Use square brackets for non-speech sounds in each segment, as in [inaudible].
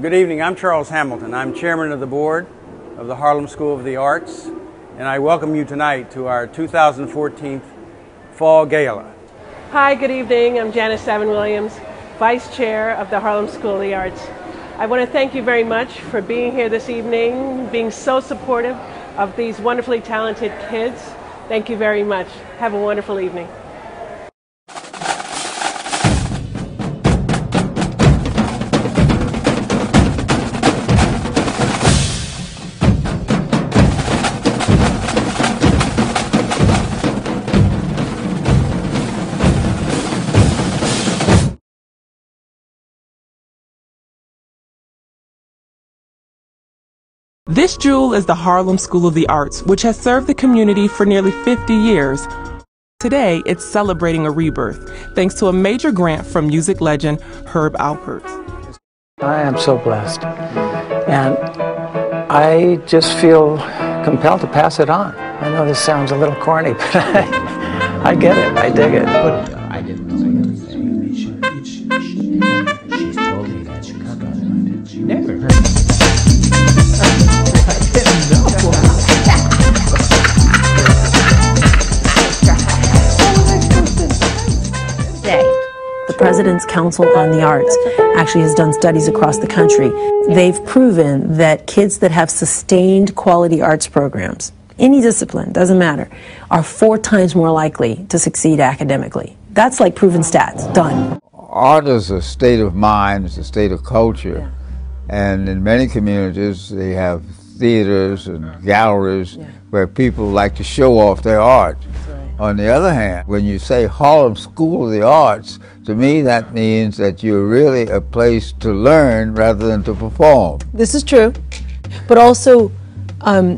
Good evening. I'm Charles Hamilton. I'm chairman of the board of the Harlem School of the Arts, and I welcome you tonight to our 2014 Fall Gala. Hi, good evening. I'm Janice Savin Williams, Vice Chair of the Harlem School of the Arts. I want to thank you very much for being here this evening, being so supportive of these wonderfully talented kids. Thank you very much. Have a wonderful evening. This jewel is the Harlem School of the Arts, which has served the community for nearly 50 years. Today, it's celebrating a rebirth, thanks to a major grant from music legend Herb Alpert. I am so blessed. And I just feel compelled to pass it on. I know this sounds a little corny, [laughs] but I, I get it. I dig it. But uh, I didn't say anything. She's told me that she's She never heard. President's Council on the Arts actually has done studies across the country. They've proven that kids that have sustained quality arts programs, any discipline, doesn't matter, are four times more likely to succeed academically. That's like proven stats. Done. Art is a state of mind, it's a state of culture. And in many communities, they have theaters and galleries yeah. where people like to show off their art. On the other hand, when you say Harlem School of the Arts, to me that means that you're really a place to learn rather than to perform. This is true, but also um,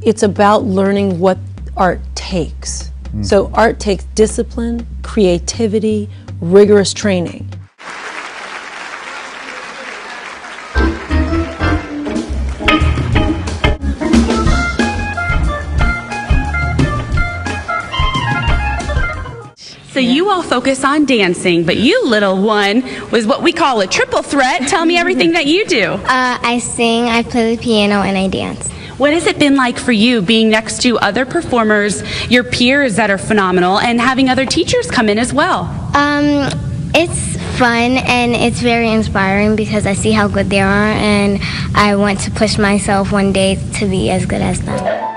it's about learning what art takes. Mm. So art takes discipline, creativity, rigorous training. So you all focus on dancing, but you, little one, was what we call a triple threat. Tell me everything that you do. Uh, I sing, I play the piano, and I dance. What has it been like for you being next to other performers, your peers that are phenomenal, and having other teachers come in as well? Um, it's fun and it's very inspiring because I see how good they are, and I want to push myself one day to be as good as them.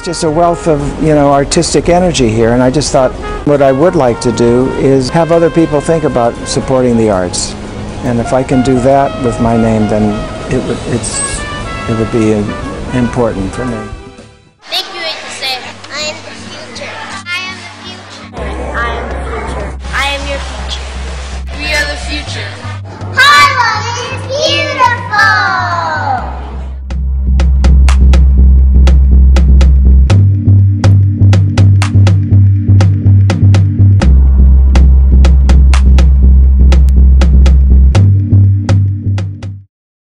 It's just a wealth of, you know, artistic energy here, and I just thought what I would like to do is have other people think about supporting the arts. And if I can do that with my name, then it would, it's, it would be uh, important for me.